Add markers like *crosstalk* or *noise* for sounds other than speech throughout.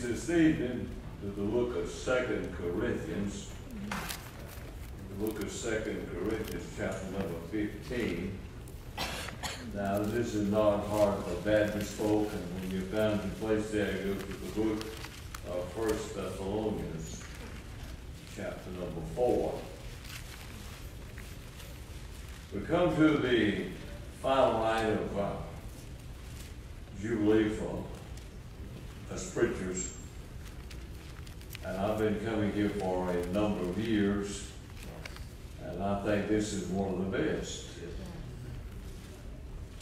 please this evening to the book of Second Corinthians. The book of Second Corinthians, chapter number 15. Now, this is not hard for Baptist folk, and when you found the place there, go to the book of First Thessalonians, chapter number 4. We come to the final night of uh, Jubilee for us preachers. And I've been coming here for a number of years, and I think this is one of the best.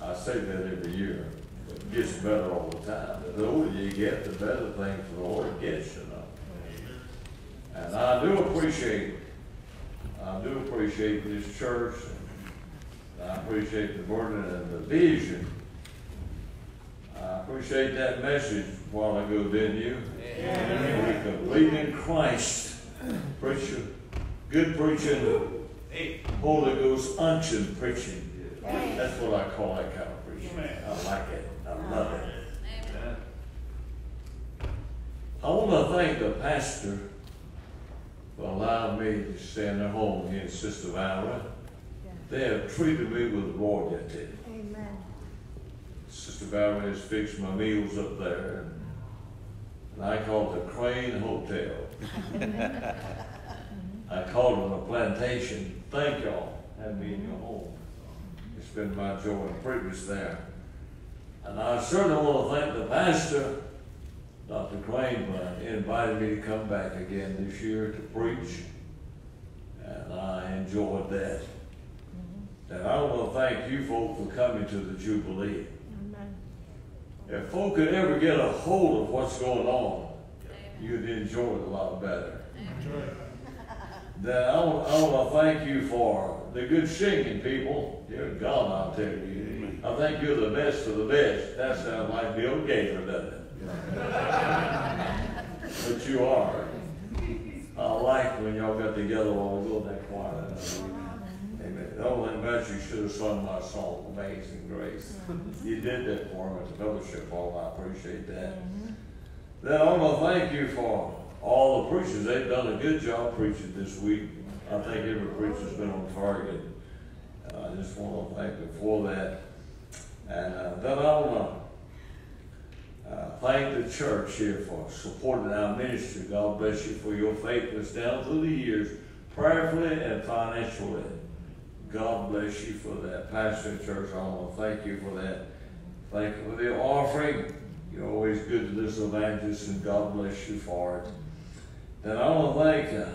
I say that every year. It gets better all the time. The older you get, the better things the Lord gets, you know. And I do appreciate, I do appreciate this church. And I appreciate the burden and the vision. I appreciate that message a while ago, didn't you? Yeah. We lead in Christ. Preacher, good preaching, Holy Ghost unction preaching. That's what I call that kind of preaching. I like it. I love it. I want to thank the pastor for allowing me to stay in their home here in Sister Valerie. They have treated me with royalty. Sister Valerie has fixed my meals up there. And I call it the Crane Hotel. *laughs* I call it a plantation. Thank y'all. Have me in your home. It's been my joy and privilege there. And I certainly want to thank the pastor, Dr. Crane, for inviting me to come back again this year to preach. And I enjoyed that. Mm-hmm. And I want to thank you folks for coming to the Jubilee. If folk could ever get a hold of what's going on, you'd enjoy it a lot better. Then I want, I want to thank you for the good singing, people. Dear God, I'll tell you. I think you're the best of the best. That sounds like Bill Gaither, doesn't it? but you are. I like when y'all got together while we go in that choir. Only thing about you should have sung my song, Amazing Grace. You did that for me at the fellowship hall. I appreciate that. Then I want to thank you for all the preachers. They've done a good job preaching this week. I think every preacher's been on target. Uh, I just want to thank them for that. And uh, then I want to uh, thank the church here for supporting our ministry. God bless you for your faithfulness down through the years, prayerfully and financially. God bless you for that. Pastor Church, I want to thank you for that. Thank you for the offering. You're always good to this evangelist, and God bless you for it. Then I want to thank uh,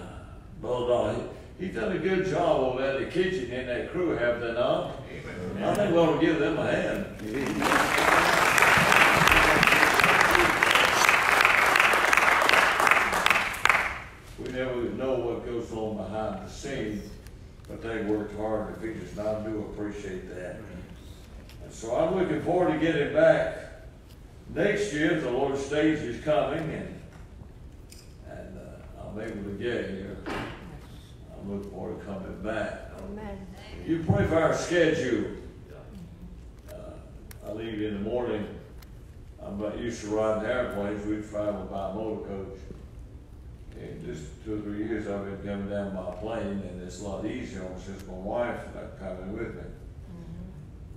Brother Don. He, he's done a good job over there in the kitchen and that crew, have they not? Amen. I think we ought to give them a hand. We never know what goes on behind the scenes, but they worked hard to feed us, and I do appreciate that. And so I'm looking forward to getting back next year if the Lord stage is coming and and uh, I'm able to get here. I'm looking forward to coming back. Amen. You pray for our schedule. Uh, I leave in the morning. I'm not used to riding airplanes. We travel by motor coach. Just two or three years I've been coming down by plane and it's a lot easier since my wife not coming with me.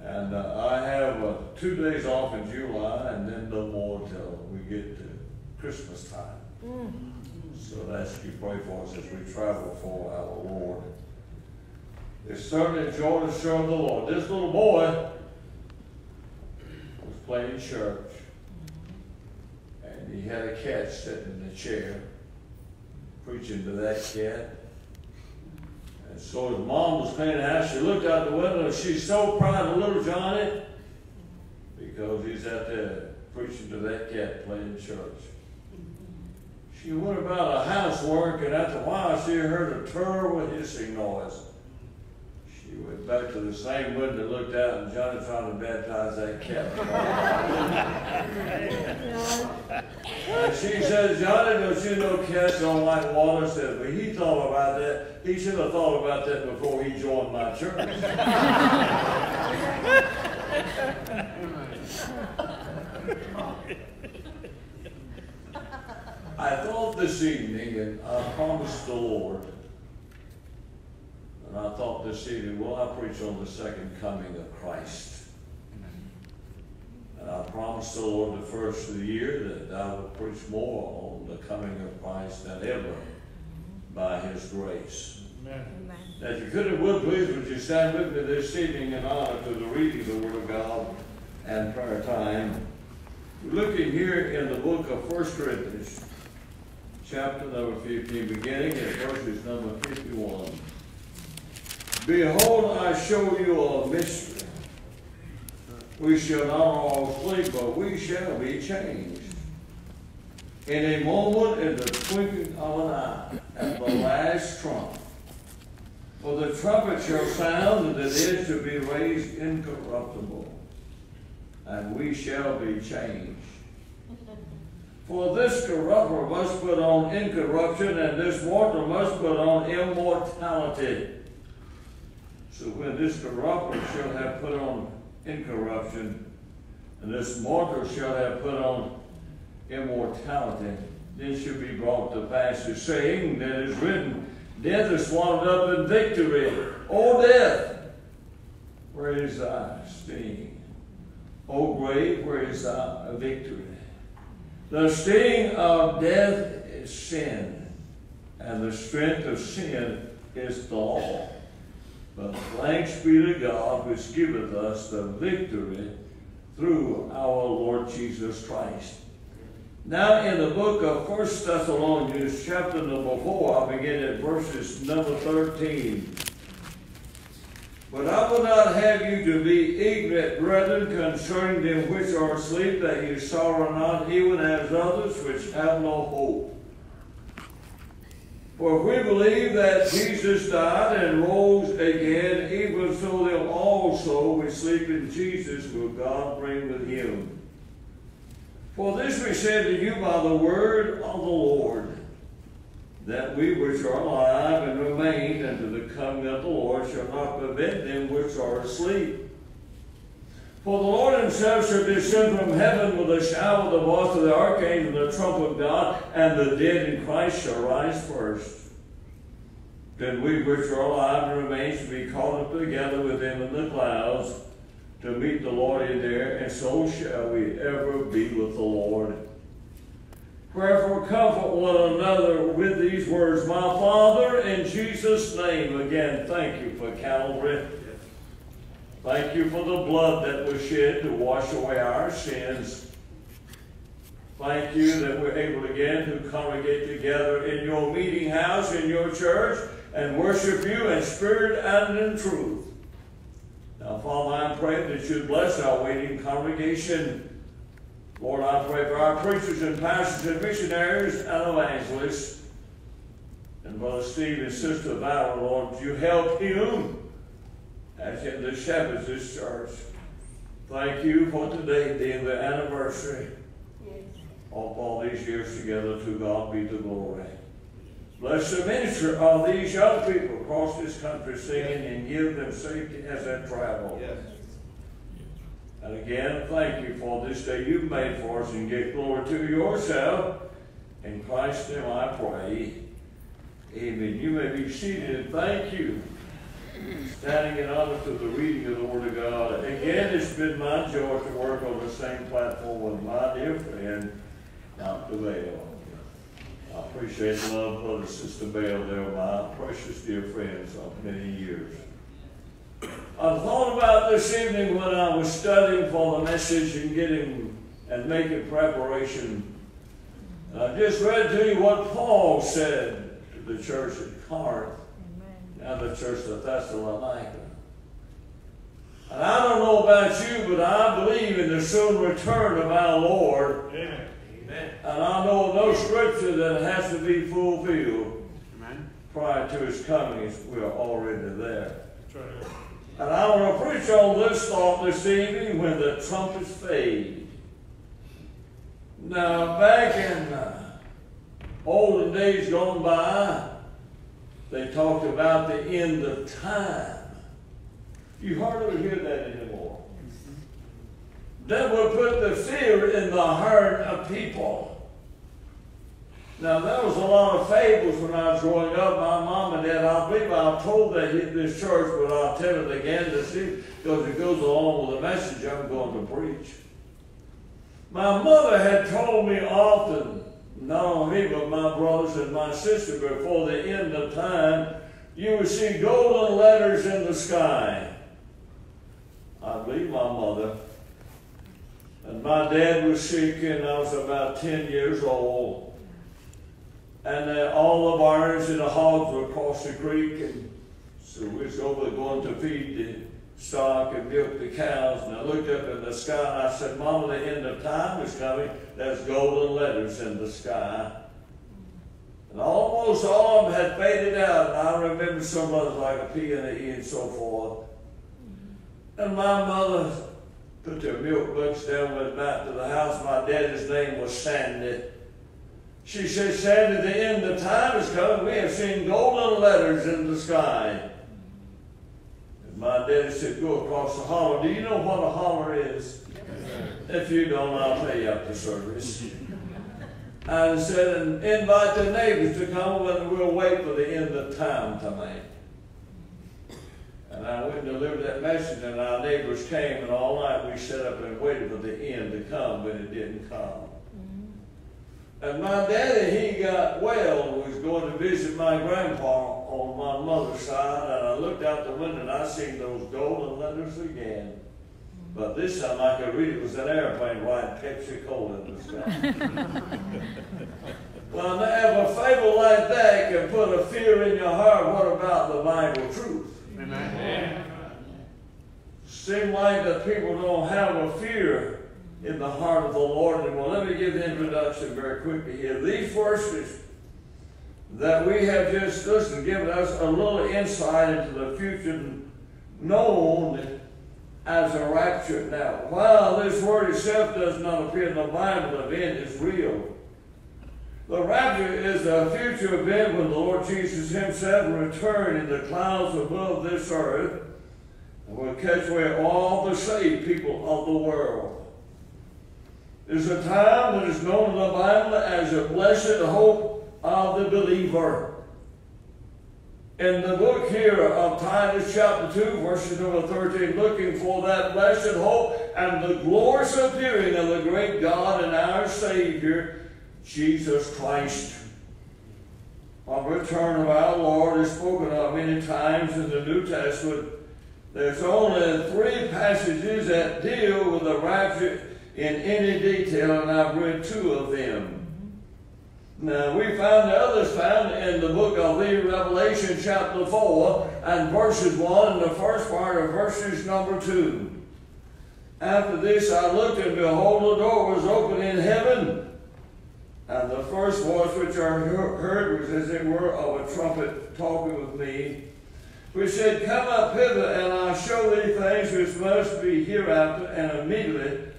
And uh, I have uh, two days off in July and then no more until we get to Christmas time. So that's you pray for us as we travel for our Lord. It's certainly a joy to serve the Lord. This little boy was playing church and he had a cat sitting in the chair preaching to that cat. And so his mom was cleaning the house. She looked out the window she's so proud of little Johnny because he's out there preaching to that cat playing church. She went about her housework and after a while she heard a terrible hissing noise. She went back to the same window and looked out and Johnny trying to baptize that cat. *laughs* and she said, Johnny, don't you know cats don't like water? Said, but he thought about that. He should have thought about that before he joined my church. *laughs* I thought this evening, and I promised the Lord, and I thought this evening, well, I preach on the second coming of Christ. And I promised the Lord the first of the year that I would preach more on the coming of Christ than ever by His grace. Amen. Now, if you could and would, please, would you stand with me this evening in honor to the reading of the Word of God and prayer time. Looking here in the book of First Corinthians, chapter number 15, beginning at verses number 51. Behold, I show you a mystery. We shall not all sleep, but we shall be changed. In a moment, in the twinkling of an eye, at the last trump. For the trumpet shall sound, and the dead shall be raised incorruptible, and we shall be changed. For this corrupter must put on incorruption, and this mortal must put on immortality. So when this corrupter shall have put on incorruption, and this mortal shall have put on immortality, then shall be brought to pass the saying that is written, Death is swallowed up in victory. O death, where is thy sting? O grave, where is thy victory? The sting of death is sin, and the strength of sin is the law. But thanks be to God which giveth us the victory through our Lord Jesus Christ. Now in the book of First Thessalonians, chapter number 4, I'll begin at verses number 13. But I will not have you to be ignorant, brethren, concerning them which are asleep, that you sorrow not, even as others which have no hope. For if we believe that Jesus died and rose again, even so them also which sleep in Jesus will God bring with him. For this we said to you by the word of the Lord that we which are alive and remain unto the coming of the Lord shall not prevent them which are asleep. For the Lord himself shall descend from heaven with a shout, of the voice of the archangel, and the trump of God, and the dead in Christ shall rise first. Then we which are alive and remain shall be caught up together with them in the clouds to meet the Lord in there, and so shall we ever be with the Lord. Wherefore comfort one another with these words. My Father, in Jesus' name, again, thank you for Calvary. Thank you for the blood that was shed to wash away our sins. Thank you that we're able again to congregate together in your meeting house, in your church, and worship you in spirit and in truth. Now, Father, I pray that you'd bless our waiting congregation. Lord, I pray for our preachers and pastors and missionaries and evangelists. And Brother Steve and Sister Val, Lord, you help him as in the shepherds this church. Thank you for today being the anniversary yes. of all these years together. To God be the glory. Bless the minister of these young people across this country singing and give them safety as they travel. Yes. And again, thank you for this day you've made for us and give glory to yourself. In Christ's name I pray. Amen. You may be seated. Thank you. Standing in honor to the reading of the Word of God. Again, it's been my joy to work on the same platform with my dear friend, Dr. Bell. I appreciate the love, Brother Sister Bell. They're my precious dear friends of many years. I thought about this evening when I was studying for the message and getting and making preparation. I just read to you what Paul said to the church at Corinth and the church of Thessalonica. And I don't know about you, but I believe in the soon return of our Lord. Amen. And I know of no scripture that has to be fulfilled Amen. prior to his coming. We're already there. Right. And I want to preach on this thought this evening when the trumpets fade. Now, back in uh, olden days gone by, they talked about the end of time. You hardly hear that anymore that will put the fear in the heart of people. Now, there was a lot of fables when I was growing up. My mom and dad, I believe I told that in this church, but I'll tell it again to see, because it goes along with the message I'm going to preach. My mother had told me often, not only me, but my brothers and my sister, before the end of time, you will see golden letters in the sky. I believe my mother. And my dad was sick, and I was about 10 years old and uh, all the barns and the hogs were across the creek, and so we was over going to feed stock and milk the cows, and I looked up in the sky I said, Mama, the end of time is coming. There's golden letters in the sky. And almost all of them had faded out, and I remember some others like a P and a E and so forth. And my mother put their milk buckets down, went back to the house. My daddy's name was Sandy. She said, Sandy, the end of time is coming. We have seen golden letters in the sky. My daddy said, Go across the holler. Do you know what a holler is? If you don't, I'll tell you after service. and said, and invite the neighbors to come and we'll wait for the end of time to tonight. And I went and delivered that message, and our neighbors came, and all night we sat up and waited for the end to come, but it didn't come. And my daddy, he got well was going to visit my grandpa on my mother's side. And I looked out the window and I seen those golden letters again. But this time I could read it was an airplane riding Pepsi Cola in the sky. *laughs* well, now if a fable like that can put a fear in your heart, what about the Bible truth? Amen. Seem like that people don't have a fear in the heart of the Lord. And well, let me give the introduction very quickly here. These verses that we have just listened given us a little insight into the future known as a rapture. Now, while this word itself does not appear in the Bible, the event is real. The rapture is a future event when the Lord Jesus himself will return in the clouds above this earth and will catch away all the saved people of the world. There's a time that is known in the Bible as a blessed hope of the believer. In the book here of Titus chapter 2, verses number 13, looking for that blessed hope and the glorious appearing of the great God and our Savior, Jesus Christ. On return of our Lord is spoken of many times in the New Testament. There's only three passages that deal with the rapture in any detail, and I've read two of them. Now, we found the others found in the book of the Revelation, chapter 4, and verses 1, and the first part of verses number 2. After this I looked, and behold, the door was open in heaven. And the first voice which I heard was as it were of a trumpet talking with me, which said, Come up hither, and I'll show thee things which must be hereafter. And immediately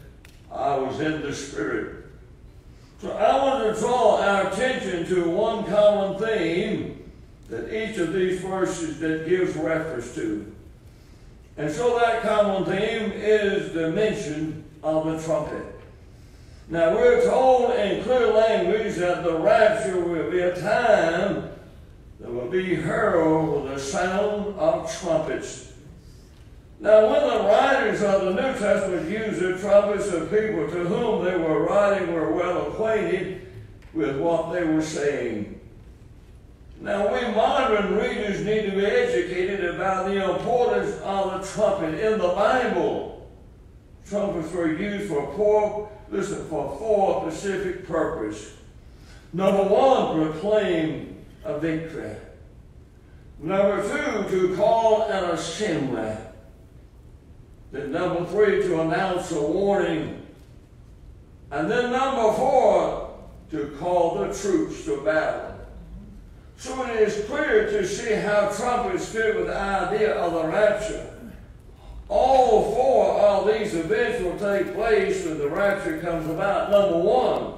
I was in the Spirit. So I want to draw our attention to one common theme that each of these verses that gives reference to. And so that common theme is the mention of the trumpet. Now we're told in clear language that the rapture will be a time that will be heralded with the sound of trumpets. Now, when the writers of the New Testament used the trumpets, the people to whom they were writing were well acquainted with what they were saying. Now, we modern readers need to be educated about the importance of the trumpet in the Bible. Trumpets were used for four, listen, for four specific purposes. Number one, proclaim a victory. Number two, to call an assembly. Then number three, to announce a warning. And then number four, to call the troops to battle. So it is clear to see how trumpets fit with the idea of the rapture. All four of these events will take place when the rapture comes about. Number one,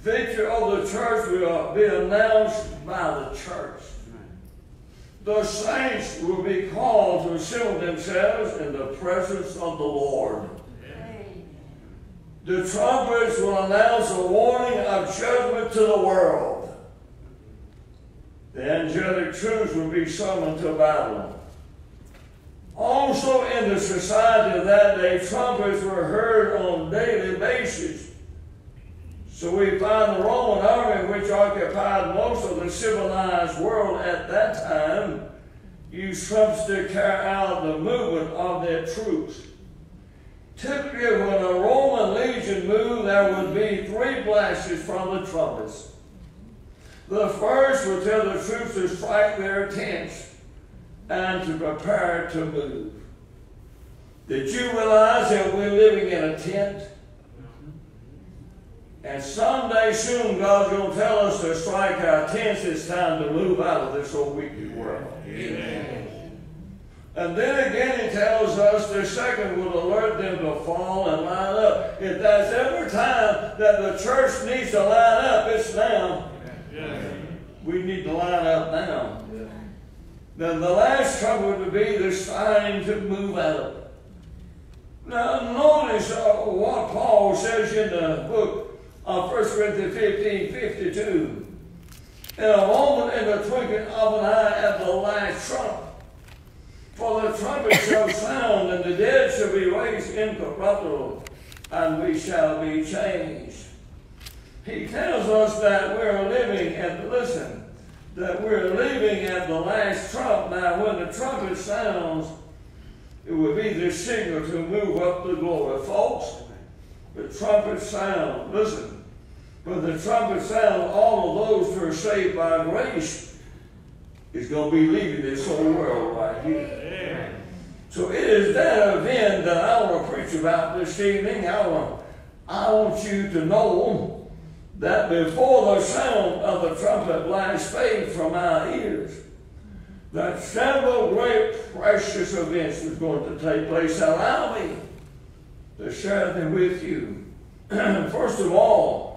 victory of the church will be announced by the church the saints will be called to assemble themselves in the presence of the Lord. the trumpets will announce a warning of judgment to the world. The angelic troops will be summoned to battle. Also, in the society of that day, trumpets were heard on a daily basis. So we find the Roman army, which occupied most of the civilized world at that time, used trumpets to carry out the movement of their troops. Typically, when a Roman legion moved, there would be three blasts from the trumpets. The first would tell the troops to strike their tents and to prepare to move. Did you realize that we're living in a tent? And someday soon, God's going to tell us to strike our tents. It's time to move out of this old wicked world. Amen. And then again, he tells us the second will alert them to fall and line up. If that's ever time that the church needs to line up, it's now. We need to line up now. Then the last trumpet would be the sign to move out. Now, notice uh, what Paul says in the book of 1 Corinthians 15 52. In a moment, in the twinkling of an eye, at the last trump. For the trumpet shall sound, and the dead shall be raised incorruptible, and we shall be changed. He tells us that we're living at, listen, that we're living at the last trump. Now, when the trumpet sounds, it will be the signal to move up the glory. Folks, the trumpet sound, listen, when the trumpet sound, all of those who are saved by grace is going to be leaving this whole world right here. So it is that event that I want to preach about this evening. I want, I want you to know that before the sound of the trumpet lies fade from our ears, that several great precious events is going to take place. Allow me to share them with you. *clears throat* First of all,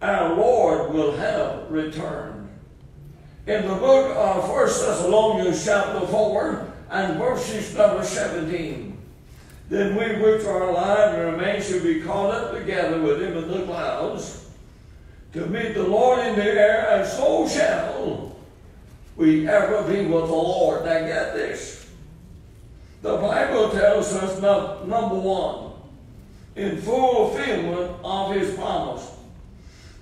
our Lord will have returned in the book of 1 Thessalonians chapter 4 and verses number 17. Then we which are alive and remain shall be caught up together with him in the clouds to meet the Lord in the air, and so shall we ever be with the Lord. Now get this. The Bible tells us, number one, in fulfillment of his promise.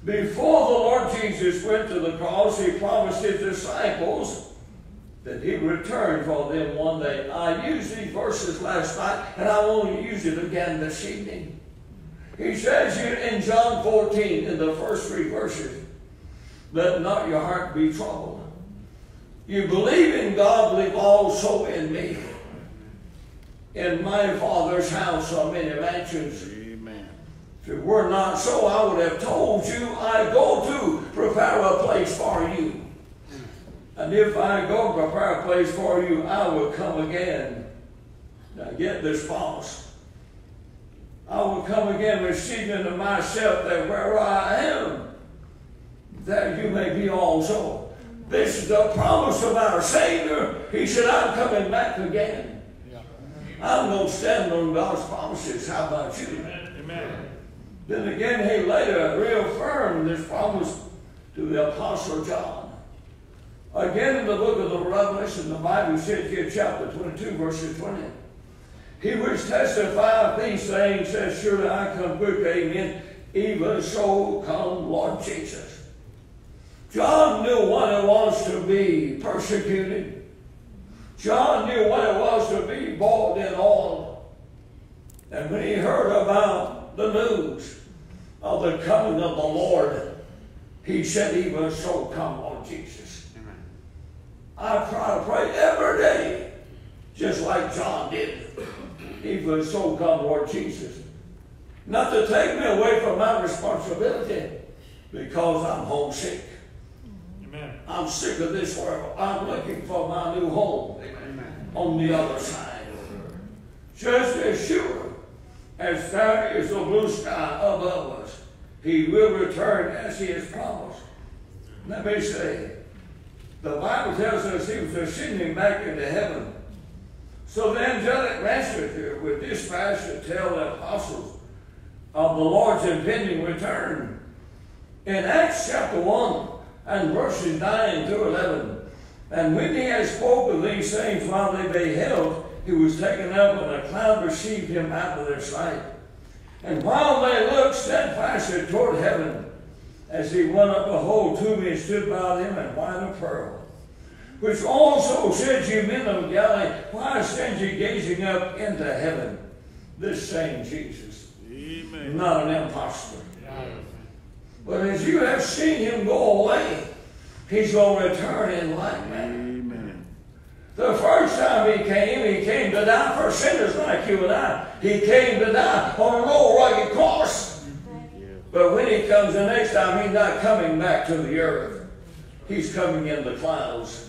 Before the Lord Jesus went to the cross, he promised his disciples that he would return for them one day. I used these verses last night, and I want to use it again this evening. He says here in John 14, in the first three verses, let not your heart be troubled. You believe in God, believe also in me. In my Father's house are many mansions. If it were not so, I would have told you, I go to prepare a place for you. And if I go to prepare a place for you, I will come again. Now get this promise. I will come again receiving to myself that where I am, that you may be also. This is the promise of our Savior. He said, I'm coming back again. I'm going to stand on God's promises. How about you? Amen. Then again, he later reaffirmed this promise to the Apostle John. Again, in the book of the Revelation, the Bible says here, chapter 22, verse 20. He which testifieth these things says, Surely I come quick, amen. Even so come Lord Jesus. John knew what it was to be persecuted. John knew what it was to be boiled in oil. And when he heard about the news, of the coming of the Lord, he said, even so come, Lord Jesus. Amen. I try to pray every day, just like John did. Even so come, Lord Jesus. Not to take me away from my responsibility, because I'm homesick. Amen. I'm sick of this world. I'm looking for my new home Amen. on the other side. Just as sure as there is a blue sky above us, he will return as he has promised. Let me say, the Bible tells us he was ascending back into heaven. So the angelic messenger would dispatch to tell the apostles of the Lord's impending return. In Acts chapter 1 and verses 9 through 11, and when he had spoken these things while they beheld, he was taken up, and a cloud received him out of their sight. And while they looked steadfastly toward heaven, as he went up, behold, two men stood by them in white of pearl. Which also said, You men of Galilee, why stand ye gazing up into heaven? This same Jesus, Amen. not an impostor. But as you have seen him go away, he's going to return in like manner. The first time he came, he came to die for sinners like you and I. He came to die on an old rugged cross. But when he comes the next time, he's not coming back to the earth. He's coming in the clouds.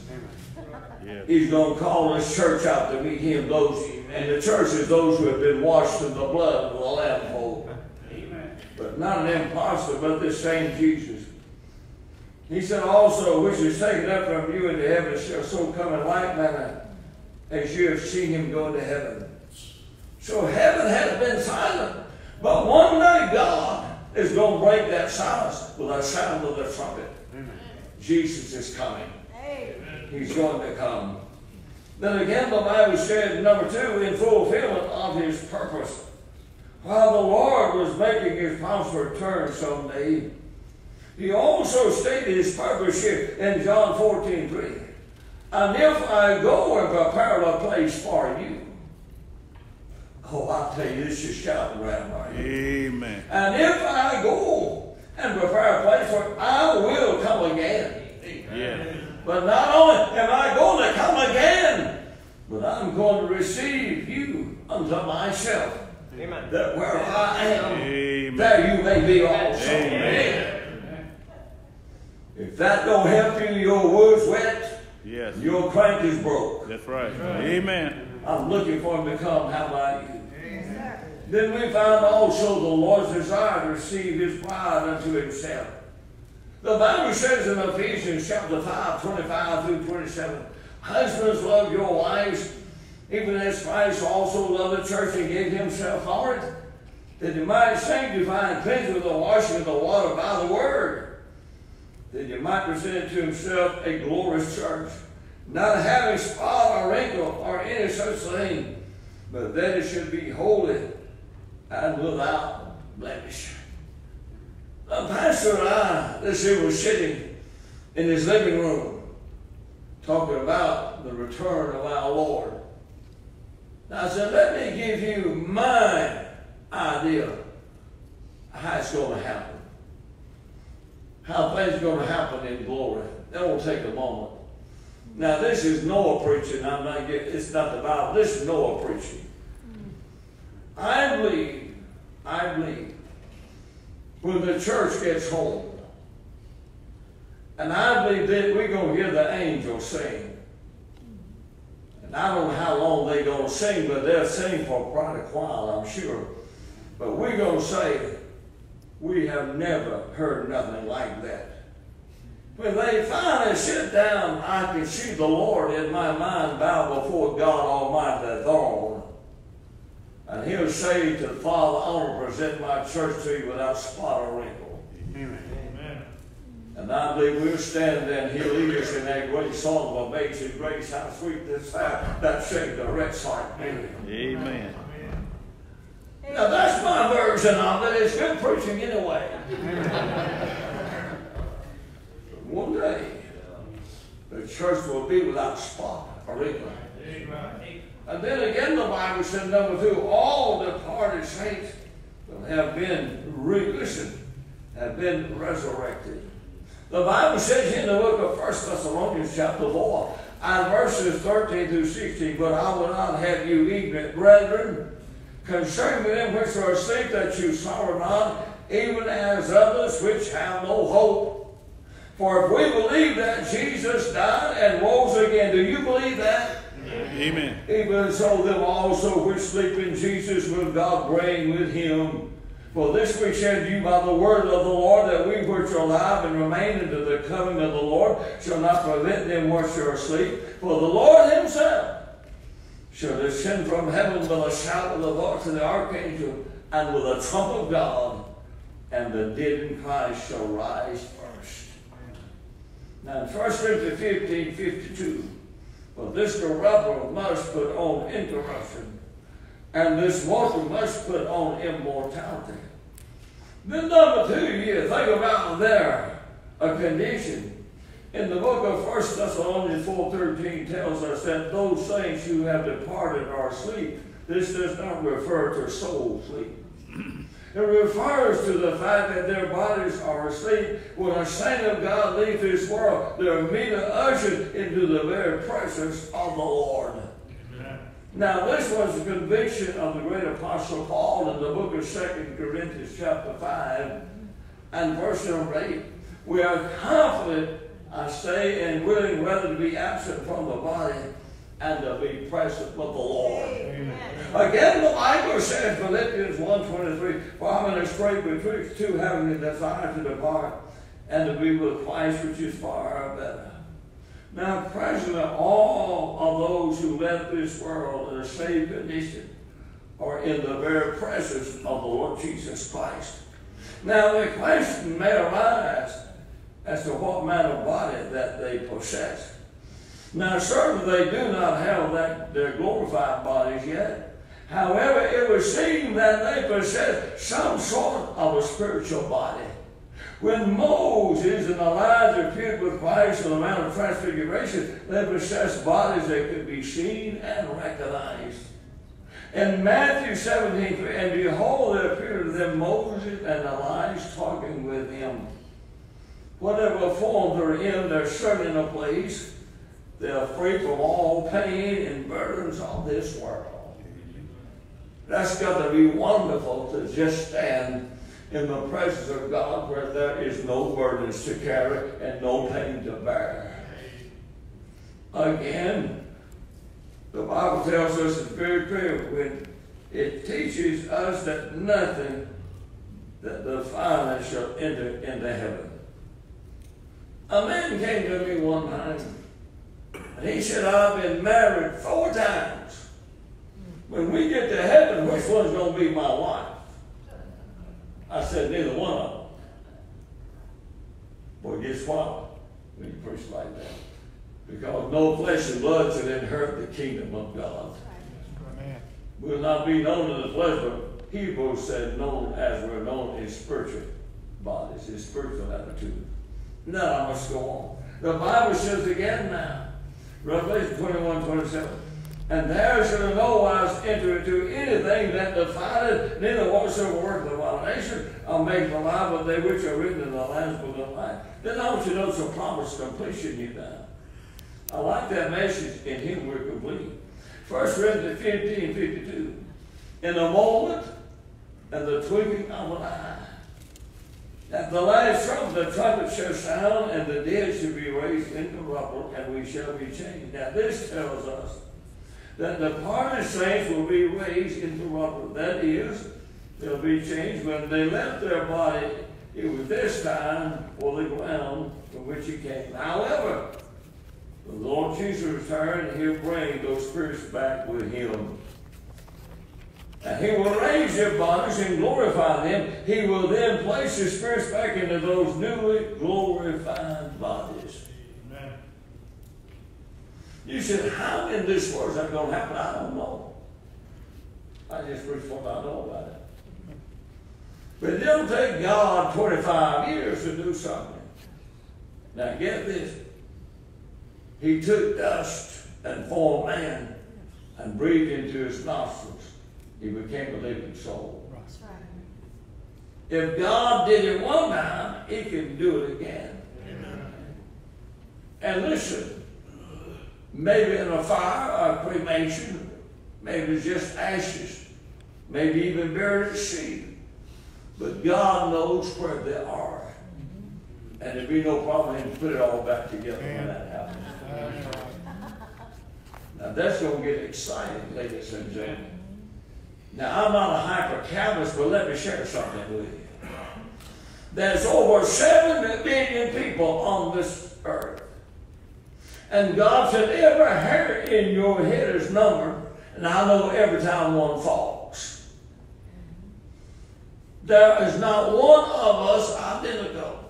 He's going to call his church out to meet him. Those and the church is those who have been washed in the blood of the Lamb fold. But not an impostor, but this same Jesus. He said also, which is taken up from you into heaven, shall so come in like manner as you have seen him go into heaven. So heaven has been silent. But one day God is going to break that silence with a sound of the trumpet. Jesus is coming. He's going to come. Then again, the Bible said, number two, in fulfillment of his purpose. While the Lord was making his promise to return someday, he also stated his purpose here in John 14 3. And if I go and prepare a place for you, oh, I'll tell you, this is shouting around right here. Amen. And if I go and prepare a place for you, I will come again. Yeah. But not only am I going to come again, but I'm going to receive you unto myself. Amen. That where I am, Amen. there you may be also. Amen. If that don't help you, your wood's wet, Yes. your crank is broke. That's right. Amen. I'm looking for him to come. How about you? Then we found also the Lord's desire to receive his bride unto himself. The Bible says in Ephesians chapter 5, 25 through 27, Husbands, love your wives, even as Christ also loved the church and gave himself for it, that he might sanctify and cleanse with the washing of the water by the word, that he might present to himself a glorious church, not having spot or wrinkle or any such thing, but that it should be holy and without blemish. The pastor and I, this year, was sitting in his living room talking about the return of our Lord. And I said, let me give you my idea how it's going to happen. How things are going to happen in glory. That will take a moment. Now, this is Noah preaching. I'm not getting, it's not the Bible. This is Noah preaching. I believe, I believe, when the church gets home, and I believe that we're going to hear the angels sing. And I don't know how long they're going to sing, but they'll sing for quite a while, I'm sure. But we're going to say, we have never heard nothing like that. When they finally sit down, I can see the Lord in my mind bow before God Almighty the throne. And he'll say to the Father, I want to present my church to you without spot or wrinkle. Amen. And I believe we'll stand there and he'll lead us in that great song of amazing grace. How sweet this sound that saved a wretch like me. Amen. Now that's my version of it. It's good preaching anyway. *laughs* One day, uh, the church will be without spot or wrinkle. And then again, the Bible said, number two, all departed saints will have been, re- listen, have been resurrected. The Bible says in the book of 1 Thessalonians chapter 4 and verses 13 through 16, but I will not have you ignorant, brethren, concerning them which are asleep, that you sorrow not, even as others which have no hope. For if we believe that Jesus died and rose again, do you believe that? Amen. Even so, them also which sleep in Jesus will God bring with him. For this we said to you by the word of the Lord, that we which are alive and remain unto the coming of the Lord shall not prevent them which are asleep. For the Lord himself shall descend from heaven with a shout of the voice of the archangel and with a trump of God, and the dead in Christ shall rise first. Now in 1 Corinthians 15, 52, for this corruptible must put on incorruption, and this mortal must put on immortality. Then number two, you think about there a condition. In the book of 1 Thessalonians 4.13 tells us that those saints who have departed are asleep. This does not refer to soul sleep. It refers to the fact that their bodies are asleep. When a saint of God leaves this world, they're immediately ushered into the very presence of the Lord. Now, this was the conviction of the great apostle Paul in the book of 2 Corinthians chapter 5 and verse number 8. We are confident, I say, and willing rather to be absent from the body and to be present with the Lord. Amen. Again, the Bible says, Philippians 1.23, For I'm in a strait betwixt two, having a desire to depart and to be with Christ, which is far better. Now, presently, all of those who left this world in a saved condition are in the very presence of the Lord Jesus Christ. Now, the question may arise as to what manner of body that they possess. Now, certainly they do not have that, their glorified bodies yet. However, it would seem that they possess some sort of a spiritual body. When Moses and Elijah appeared with Christ on the Mount of Transfiguration, they possessed bodies that could be seen and recognized. In Matthew 17, and behold, there appeared to them Moses and Elijah talking with him. Whatever form they're in, they're certain a place they are free from all pain and burdens of this world. That's got to be wonderful to just stand in the presence of God where there is no burdens to carry and no pain to bear. Again, the Bible tells us it's very clear when it teaches us that nothing that defileth shall enter into heaven. A man came to me one time and he said, I've been married four times. When we get to heaven, which one's going to be my wife? I said, neither one of them. Boy, guess what? When you preach like that. Because no flesh and blood should inherit the kingdom of God. We will not be known in the flesh, but Hebrews said known as we're known in spiritual bodies, in spiritual attitude. Now I must go on. The Bible says again now, Revelation 21, 27. And there shall no wise enter into anything that defileth, neither whatsoever work of abomination, or make the lie, but they which are written in the Lamb's book of life. Then I want you to notice a promise completion you now. I like that message, in him we're complete. First Corinthians 15, 52. In a moment, and the twinkling of an eye, at the last trumpet, the trumpet shall sound, and the dead shall be raised incorruptible, and we shall be changed. Now, this tells us that the departed saints will be raised incorruptible. That is, they'll be changed when they left their body. It was this time for the ground from which he came. However, the Lord Jesus returned, he'll bring those spirits back with him. And he will raise their bodies and glorify them. He will then place his spirits back into those newly glorified bodies. Amen. You said, how in this world is that going to happen? I don't know. I just preach what I know about it. But it don't take God 25 years to do something. Now get this. He took dust and formed man and breathed into his nostrils he became a living soul. If God did it one time, He can do it again. Amen. And listen, maybe in a fire or cremation, maybe it's just ashes, maybe even buried at sea. But God knows where they are. Mm-hmm. And there'd be no problem to put it all back together when that happens. *laughs* Now that's going to get exciting, ladies and gentlemen. Now, I'm not a hyper but let me share something with you. There's over 7 billion people on this earth. And God said, every hair in your head is numbered, and I know every time one falls. There is not one of us identical.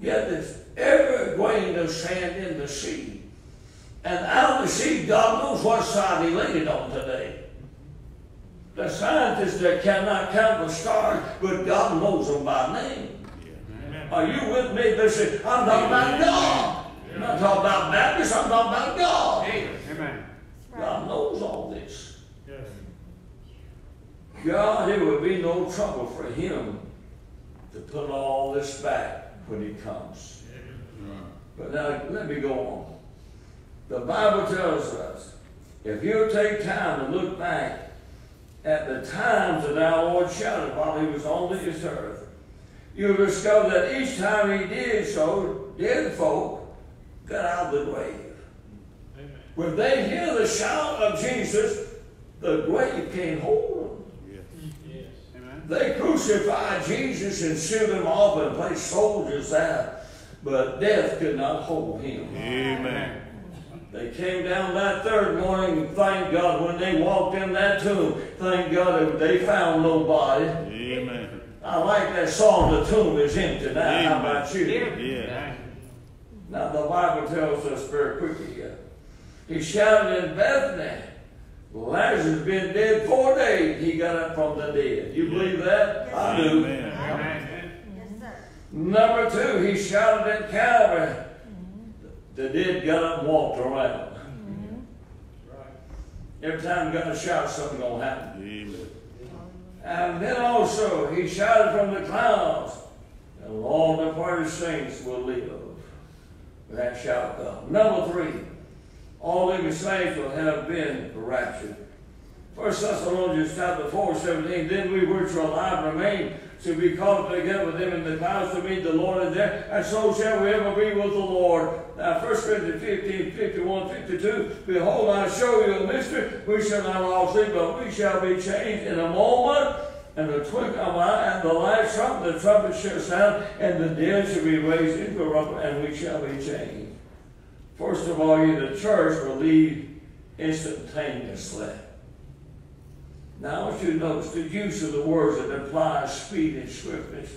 Yet there's every grain of sand in the sea. And out of the sea, God knows what side He laid it on today. The scientists that cannot count the stars, but God knows them by name. Are you with me? They say, I'm talking about God. I'm not talking about Baptists, I'm talking about God. Amen. God knows all this. Yes. God, it would be no trouble for him to put all this back when he comes. But now, let me go on. The Bible tells us, if you take time to look back at the times that our Lord shouted while he was on this earth, you'll discover that each time he did so, dead folk got out of the grave. Amen. When they hear the shout of Jesus, the grave can't hold them. Yes. Amen. They crucified Jesus and sealed him off and placed soldiers there, but death could not hold him. Amen. They came down that third morning, and thank God when they walked in that tomb, thank God they found nobody. Amen. I like that song, The Tomb is Empty Now. How about you? Yeah. Now, the Bible tells us very quickly here. He shouted in Bethany, Lazarus has been dead four days. He got up from the dead. You believe that? I do. Amen. Amen. Yes, sir. Number two, he shouted at Calvary. The dead got up and walked around. Right. Mm-hmm. Every time God shouts, something gonna happen. Amen. And then also he shouted from the clouds, and long departed saints will live. That shall come. Number three, all living saints will have been raptured. First Thessalonians chapter 4, 17, then we which are alive remain shall be caught together with them in the clouds to meet the Lord in there, and so shall we ever be with the Lord. Now 1 Corinthians 15, 51, 52, Behold, I show you a mystery, we shall not all sleep, but we shall be changed in a moment, and the twinkling of an eye, and the last trumpet, the trumpet shall sound, and the dead shall be raised incorruptible, and we shall be changed. First of all, you, the church, will leave instantaneously. Now, I want you to notice the use of the words that imply speed and swiftness.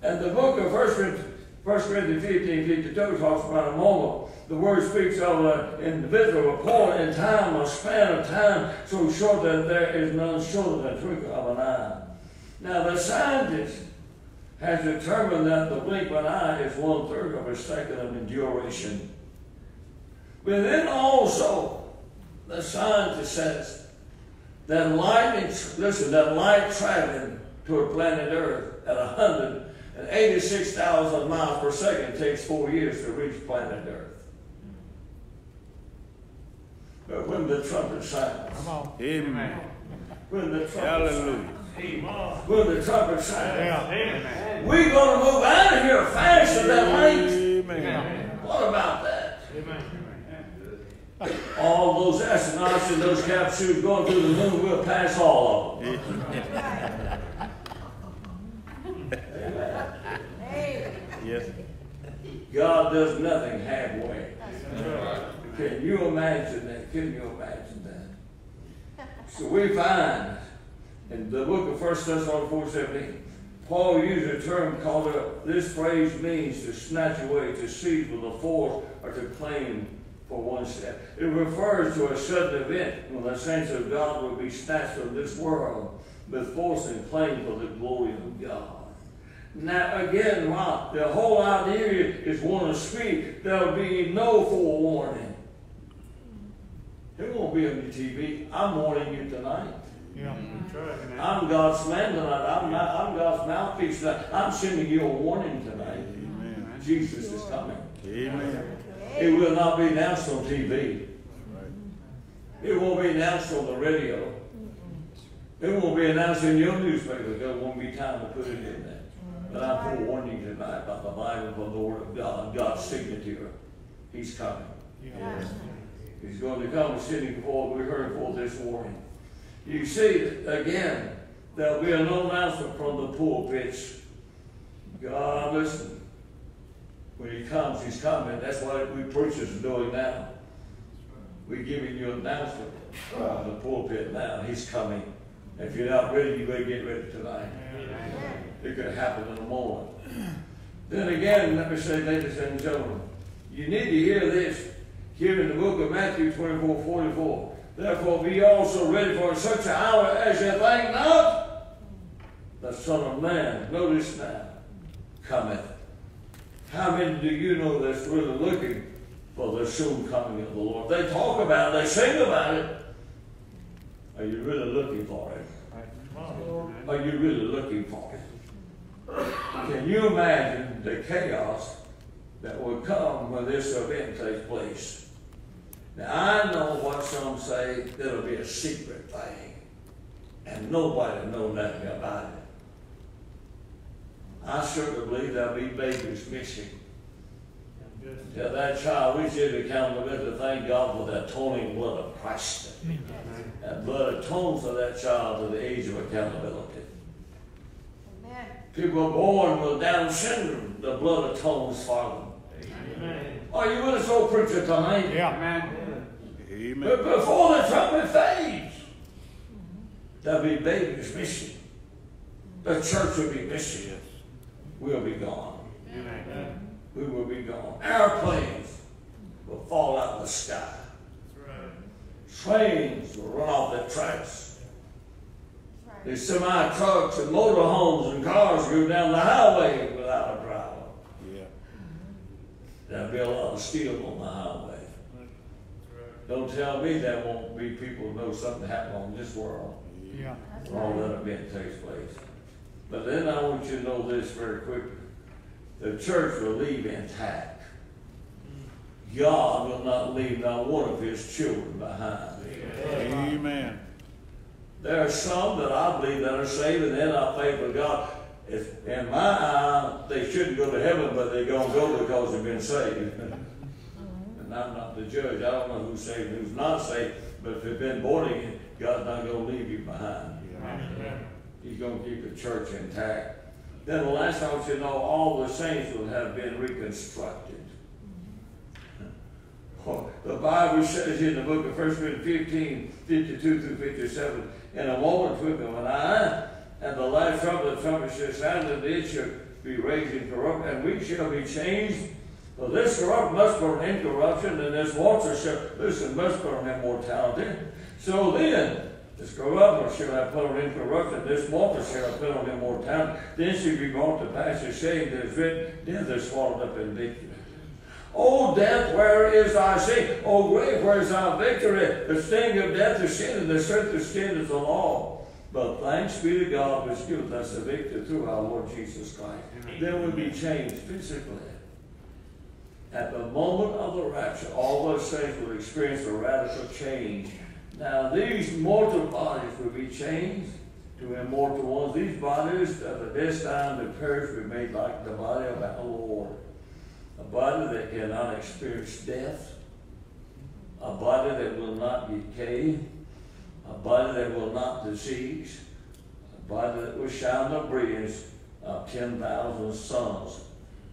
And the book of 1 Corinthians, 1 Corinthians 15, 52 talks about a moment. The word speaks of an individual, a point in time, a span of time so short that there is none shorter than the twinkle of an eye. Now, the scientist has determined that the blink of an eye is one third of a second of duration. But then also, the scientist says that light, listen, that light traveling toward planet Earth at 186,000 miles per second takes four years to reach planet Earth. But when the trumpet sounds, Amen. when the trumpet Hallelujah. sounds, when the trumpet sounds, Amen. we're going to move out of here faster than light. Amen. What about that? Amen. All those astronauts in those capsules going through the moon, we'll pass all of them. Hey, Yes. God does nothing halfway. Can you imagine that? Can you imagine that? So we find in the book of 1 Thessalonians 4 17, Paul used a term called it, this phrase means to snatch away, to seize with a force, or to claim for one step. It refers to a sudden event when the saints of God will be snatched from this world with force and claim for the glory of God. Now, again, while the whole idea is one of speed, there'll be no forewarning. It won't be on your TV. I'm warning you tonight. Yeah. Right. I'm God's man tonight. I'm, not, I'm God's mouthpiece tonight. I'm sending you a warning tonight. Amen. Jesus is coming. Amen. It will not be announced on TV. It won't be announced on the radio. It won't be announced in your newspaper. There won't be time to put it in there. But I'm forewarning you tonight by the Bible, of the Lord of God, God's signature. He's coming. Yeah. He's going to come sitting before We heard for this warning. You see, again, there'll be no announcement from the pulpits. God, listen. When he comes, he's coming. That's what we preachers are doing now. We're giving you an announcement from the pulpit now. He's coming. If you're not ready, you better get ready tonight. It could happen in a moment. Then again, let me say, ladies and gentlemen, you need to hear this here in the book of Matthew 24 44. Therefore, be also ready for such an hour as you think not. The Son of Man, notice now, cometh. How many do you know that's really looking for the soon coming of the Lord? They talk about it, they sing about it. Are you really looking for it? Are you really looking for it? Can you imagine the chaos that will come when this event takes place? Now, I know what some say it'll be a secret thing, and nobody know nothing about it. I certainly believe there'll be babies missing. Yeah, that child, we should be counting to thank God for the atoning blood of Christ. That blood atones for that child to the age of accountability. Amen. People are born with Down syndrome, the blood atones for them. Are you with us, old preacher, tonight? Yeah. Amen. Amen. But before the trumpet fades, there'll be babies missing. The church will be missing. We'll be gone. Amen. We will be gone. Airplanes will fall out of the sky. Trains will run off the tracks. That's The right. semi trucks and motorhomes and cars go down the highway without a driver. Yeah. There'll be a lot of steel on the highway. Don't tell me that won't be people who know something happened on this world. Yeah. That's when all right. that event takes place. But then I want you to know this very quickly. The church will leave intact. God will not leave not one of his children behind. Amen. There are some that I believe that are saved and they're not faithful to God. If, in my eye, they shouldn't go to heaven, but they're going to go because they've been saved. and I'm not the judge. I don't know who's saved and who's not saved. But if they've been born again, God's not going to leave you behind. He's going to keep the church intact. Then the last I want you to know, all the saints will have been reconstructed. *laughs* The Bible says in the book of 1 Corinthians 15, 52 through 57, in a moment twinkle of an eye, and the last trumpet, the trumpet shall sound, and it shall be raised incorrupt, and we shall be changed. For this corrupt must burn incorruption, and this water shall, listen, must burn immortality. So then, this corrupt shall have put on incorruption, this water shall have put on immortality. Then shall be brought to pass the shame that is written, death is swallowed up in victory. O death, where is thy sting? O grave, where is thy victory? The sting of death is sin, and the strength of sin is the law. But thanks be to God which giveth us the victory through our Lord Jesus Christ. Then we'll be changed physically. At the moment of the rapture, all those things will experience a radical change. Now, these mortal bodies will be changed to immortal ones. These bodies that are destined to perish will be made like the body of our Lord. A body that cannot experience death. A body that will not decay. A body that will not disease. A body that will shine the brilliance of 10,000 suns.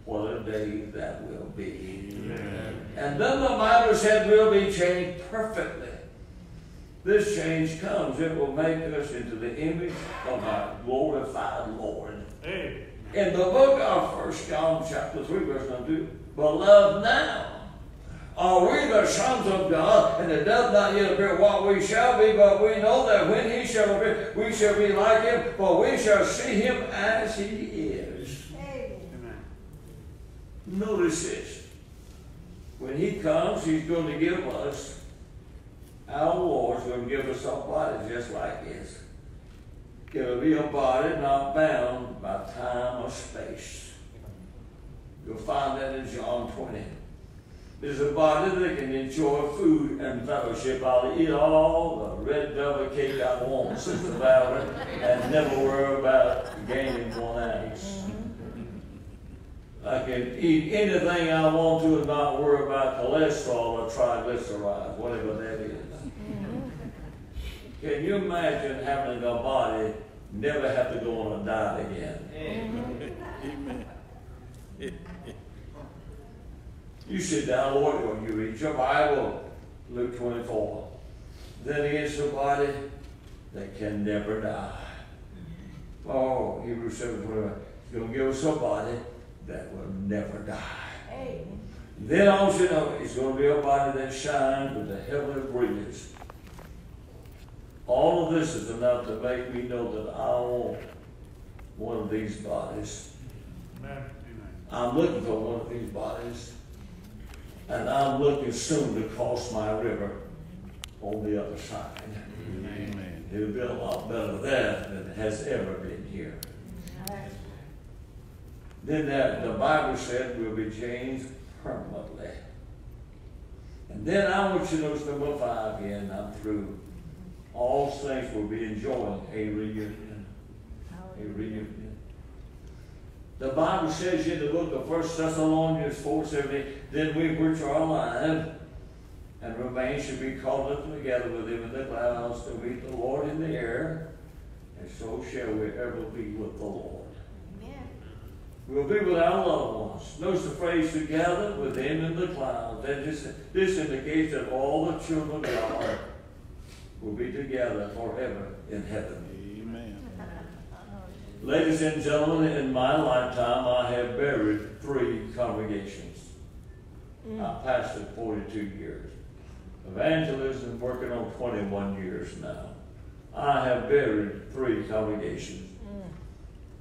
What a day that will be. And then the Bible said we'll be changed perfectly. This change comes, it will make us into the image of our glorified Lord. Hey. In the book of First John chapter 3, verse number 2, Beloved now, are we the sons of God, and it does not yet appear what we shall be, but we know that when he shall appear, we shall be like him, for we shall see him as he is. Amen. Amen. Notice this. When he comes, he's going to give us, our Lord's going to give us a body just like this. It'll be a body not bound by time or space. You'll find that in John 20. There's a body that can enjoy food and fellowship. I'll eat all the red velvet cake I want, Sister Valerie, and never worry about gaining one ounce. I can eat anything I want to and not worry about cholesterol or triglycerides, whatever that is. Can you imagine having a body never have to go on a diet again? Amen. Amen. You sit down, Lord, when you read your Bible, Luke 24. Then against the body, that can never die. Oh, Hebrews seven twenty-one. He's gonna give us a body that will never die. Hey. Then also you know it's going to be a body that shines with the heavenly brilliance. All of this is enough to make me know that I want one of these bodies. Amen. I'm looking for one of these bodies. And I'm looking soon to cross my river on the other side. Amen. It'll be a lot better there than it has ever been here. Then that, the Bible said we'll be changed permanently. And then I want you to notice number five here, and I'm through. All saints will be enjoying a reunion. A reunion. The Bible says in the book of First Thessalonians 4 17, then we which are alive and remain should be called up together with him in the clouds to meet the Lord in the air, and so shall we ever be with the Lord. Amen. We'll be with our loved ones. Notice the phrase together with them in the clouds. That just, this indicates that all the children of God will be together forever in heaven. Amen. Ladies and gentlemen, in my lifetime, I have buried three congregations. Mm. I pastored 42 years. Evangelism working on 21 years now. I have buried three congregations. Mm.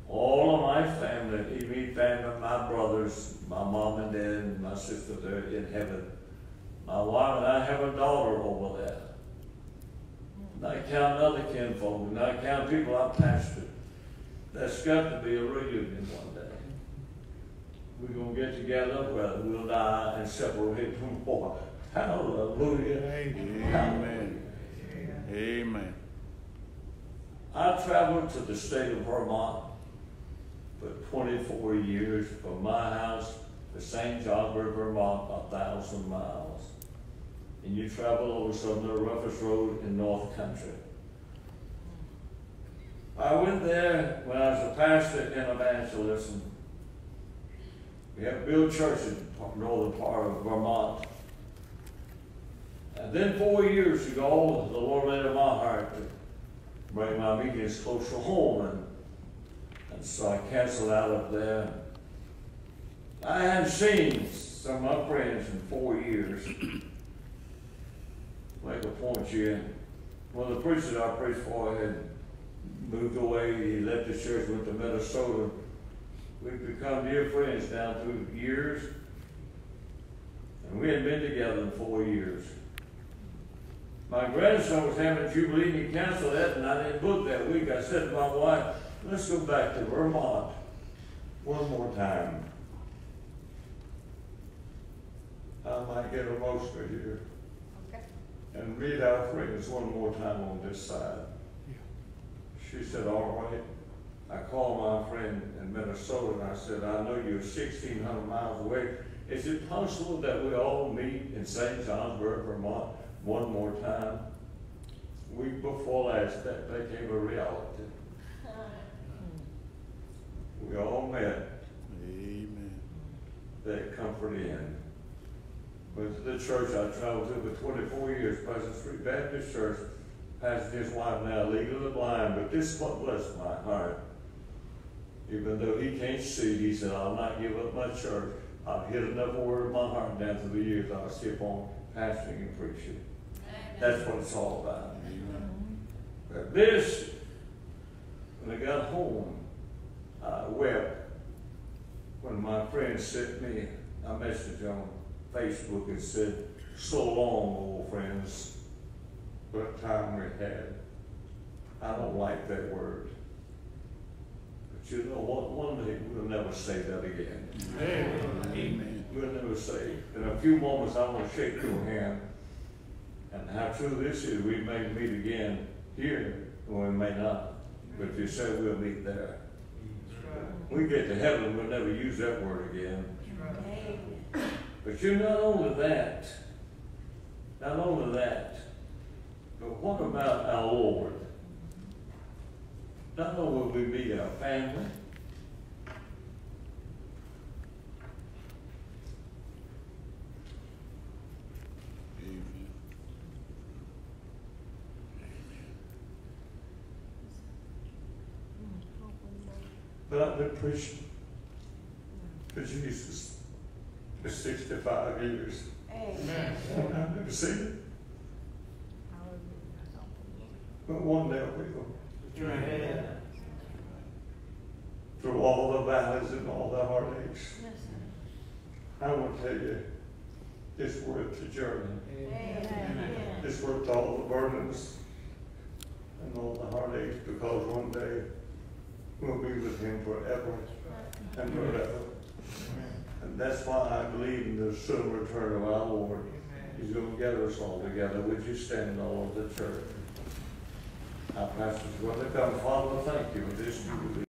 All of my family, immediate family, my brothers, my mom and dad, and my sister, they're in heaven. My wife and I have a daughter over there. Not count other kinfolk, not count people I've pastored. There's got to be a reunion one day. We're gonna get together, whether we'll die and separate from more. Hallelujah. Amen. Amen. I traveled to the state of Vermont for 24 years from my house to St. Johnsbury, Vermont, a thousand miles. And you travel over some of the roughest road in North Country. I went there when I was a pastor in evangelism. We have built church in the northern part of Vermont. And then four years ago, the Lord laid on my heart to bring my meetings closer home, and, and so I canceled out of there. I hadn't seen some of my friends in four years. Make a point here. Of the that I preached for had moved away. He left the church, went to Minnesota. We've become dear friends down through years. And we had been together in four years. My grandson was having a jubilee and he canceled that and I didn't book that week. I said to my wife, let's go back to Vermont one more time. I might get a emotional here. And meet our friends one more time on this side. She said, all right. I called my friend in Minnesota and I said, I know you're sixteen hundred miles away. Is it possible that we all meet in St. Johnsbury, Vermont, one more time? Week before last, that became a reality. *laughs* We all met Amen. that comfort in. Went to the church I traveled to for twenty-four years, Pleasant Street Baptist Church. Pastor his wife now, of the blind, but this is what blessed my heart. Even though he can't see, he said, I'll not give up my church. I've hit enough word in my heart down through the years, I'll keep on pastoring and preaching. That's what it's all about. But this, when I got home, I wept when my friend sent me a message on Facebook and said, so long, old friends, what time we had. I don't like that word. But you know what, one day we'll never say that again. Amen. We'll never say. In a few moments, I want to shake your hand. And how true this is, we may meet again here, or we may not. But you say we'll meet there. We get to heaven, we'll never use that word again. Amen. But you're not only that, not only that, but what about our Lord? Not only will we be our family, but the priest, because Jesus for sixty-five years. Amen. And I've never seen it. But one day I will. Amen. Through all the valleys and all the heartaches, Yes, sir. I want to tell you, it's worth the journey. Amen. It's worth all the burdens and all the heartaches because one day we'll be with him forever and forever. And that's why I believe in the soon return of our Lord. He's going to gather us all together. Would you stand all over the church? Our pastor's going to come. Father, thank you for this jubilee.